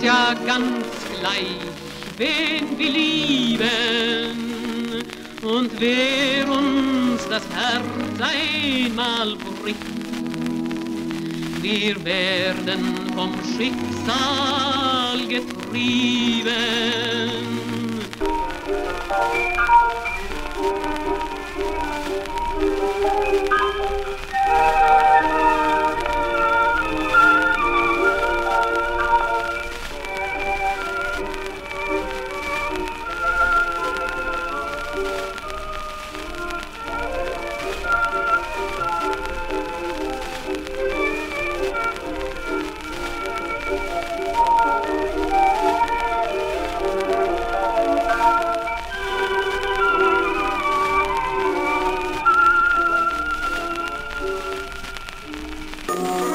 da ganz gleich, wen wir lieben. Und wer uns das Herz einmal bricht, wir werden vom Schicksal getrieben. Bye.